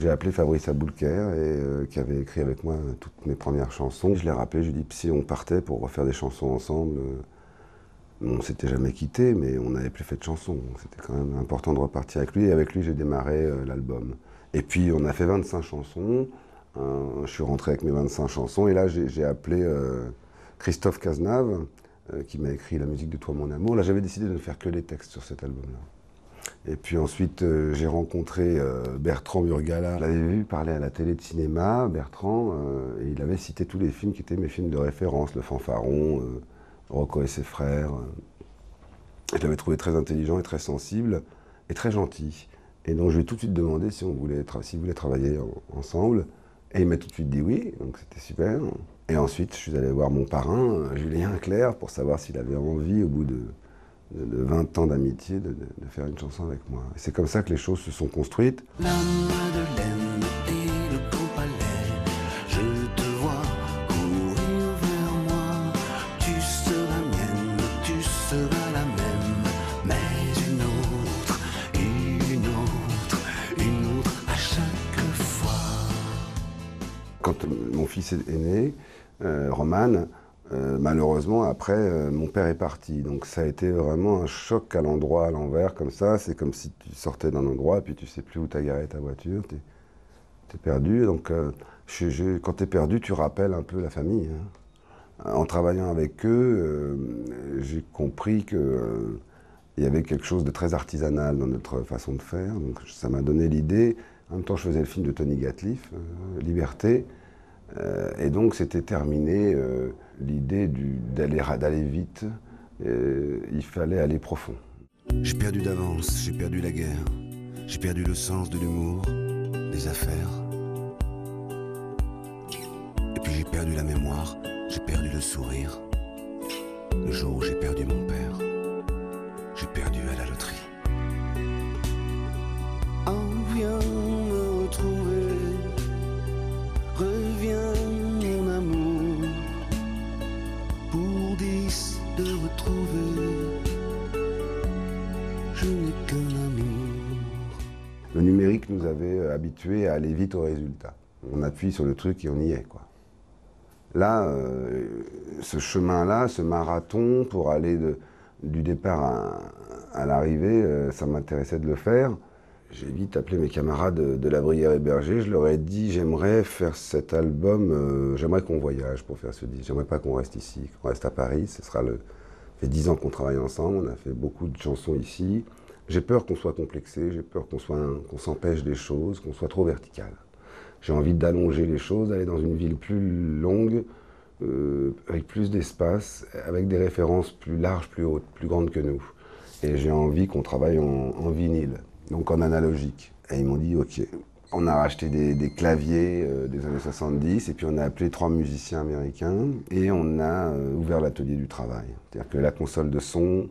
J'ai appelé Fabrice Aboulker, et, euh, qui avait écrit avec moi toutes mes premières chansons. Je l'ai rappelé, je lui ai dit si on partait pour refaire des chansons ensemble. euh, on s'était jamais quitté, mais on n'avait plus fait de chansons. C'était quand même important de repartir avec lui. Et avec lui, j'ai démarré euh, l'album. Et puis, on a fait 25 chansons. Euh, je suis rentré avec mes 25 chansons. Et là, j'ai appelé Christophe Cazenave, qui m'a écrit la musique de Toi, mon amour. Là, j'avais décidé de ne faire que les textes sur cet album-là. Et puis ensuite, euh, j'ai rencontré euh, Bertrand Burgala. Je l'avais vu parler à la télé de cinéma, Bertrand, euh, et il avait cité tous les films qui étaient mes films de référence, Le Fanfaron, euh, Rocco et ses frères. euh. Je l'avais trouvé très intelligent et très sensible et très gentil. Et donc je lui ai tout de suite demandé si on voulait, s'il voulait travailler en- ensemble. Et il m'a tout de suite dit oui, donc c'était super. Et ensuite, je suis allé voir mon parrain, euh, Julien Clerc, pour savoir s'il avait envie, au bout de, de, de 20 ans d'amitié, de, de- faire une chanson avec moi. Et c'est comme ça que les choses se sont construites. La Madeleine et le palais, je te vois courir vers moi. Tu seras mienne, tu seras la même, mais une autre, une autre, une autre à chaque fois. Quand mon fils est né, euh, Roman, euh, malheureusement, après, euh, mon père est parti. Donc ça a été vraiment un choc à l'endroit, à l'envers, comme ça. C'est comme si tu sortais d'un endroit et puis tu sais plus où t'as garé ta voiture. T'es es perdu. Donc euh, je- je- quand t'es perdu, tu rappelles un peu la famille. hein. En travaillant avec eux, j'ai compris que il y avait quelque chose de très artisanal dans notre façon de faire. Donc ça m'a donné l'idée. En même temps, je faisais le film de Tony Gatliff, Liberté. Euh, et donc c'était terminé euh, l'idée d'aller vite. Euh, il fallait aller profond. J'ai perdu d'avance, j'ai perdu la guerre, j'ai perdu le sens de l'humour, des affaires. Et puis j'ai perdu la mémoire, j'ai perdu le sourire. Le jour où j'ai perdu mon père, Le numérique nous avait euh, habitués à aller vite au résultat. On appuie sur le truc et on y est. Là, euh, ce chemin-là, ce marathon pour aller du départ à, à l'arrivée, euh, ça m'intéressait de le faire. J'ai vite appelé mes camarades de, de La Brière et Berger. Je leur ai dit j'aimerais faire cet album, euh, j'aimerais qu'on voyage pour faire ce disque. J'aimerais pas qu'on reste ici, qu'on reste à Paris. Ce sera le. Ça fait dix ans qu'on travaille ensemble, on a fait beaucoup de chansons ici. J'ai peur qu'on soit complexé, j'ai peur qu'on soit qu'on s'empêche des choses, qu'on soit trop vertical. J'ai envie d'allonger les choses, d'aller dans une ville plus longue, euh, avec plus d'espace, avec des références plus larges, plus hautes, plus grandes que nous. Et j'ai envie qu'on travaille en vinyle, donc en analogique. Et ils m'ont dit, ok. On a racheté des, claviers euh, des années 70, et puis on a appelé trois musiciens américains, et on a euh, ouvert l'atelier du travail. C'est-à-dire que la console de son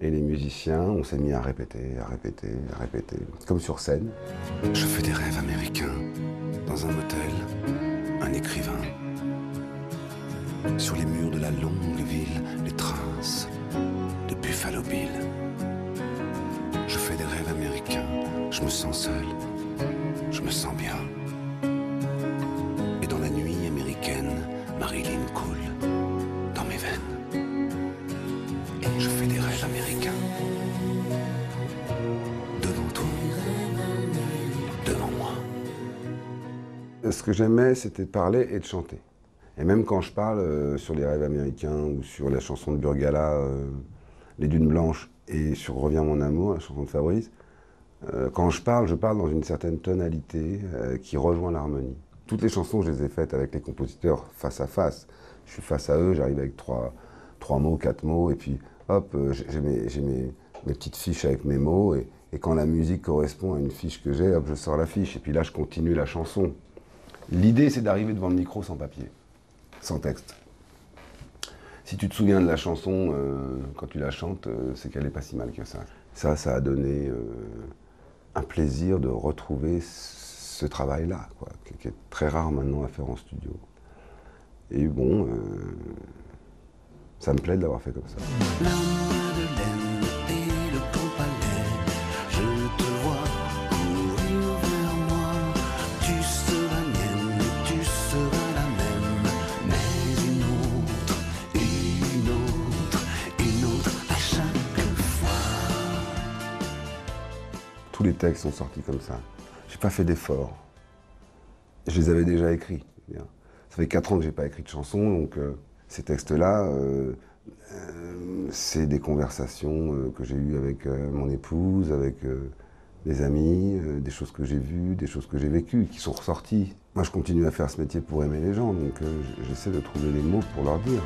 et les musiciens, on s'est mis à répéter, à répéter, à répéter, comme sur scène. Je fais des rêves américains dans un motel, un écrivain. Sur les murs de la longue ville, les traces de Buffalo Bill. Je fais des rêves américains, je me sens seul, je me sens bien. Et dans la nuit américaine, Marilyn coule dans mes veines. Je fais des rêves américains. Devant toi, devant moi. Ce que j'aimais, c'était de parler et de chanter. Et même quand je parle euh, sur les rêves américains ou sur la chanson de Burgala, euh, Les Dunes Blanches, et sur Reviens mon amour, la chanson de Fabrice, euh, quand je parle, je parle dans une certaine tonalité euh, qui rejoint l'harmonie. Toutes les chansons, je les ai faites avec les compositeurs face à face. Je suis face à eux, j'arrive avec trois, trois mots, quatre mots, et puis hop, euh, j'ai mes, mes- mes petites fiches avec mes mots, et, et quand la musique correspond à une fiche que j'ai, hop, je sors la fiche, et puis là, je continue la chanson. L'idée, c'est d'arriver devant le micro sans papier, sans texte. Si tu te souviens de la chanson euh, quand tu la chantes, euh, c'est qu'elle n'est pas si mal que ça. Ça, ça a donné euh, un plaisir de retrouver ce travail-là, qui, est très rare maintenant à faire en studio. Et bon, Ça me plaît de l'avoir fait comme ça. Tous les textes sont sortis comme ça. J'ai pas fait d'efforts. Je les avais déjà écrits. Ça fait quatre ans que j'ai pas écrit de chansons, donc euh, ces textes-là, euh, euh, c'est des conversations que j'ai eues avec mon épouse, avec des amis, des choses que j'ai vues, des choses que j'ai vécues, qui sont ressorties. Moi, je continue à faire ce métier pour aimer les gens, donc j'essaie de trouver les mots pour leur dire.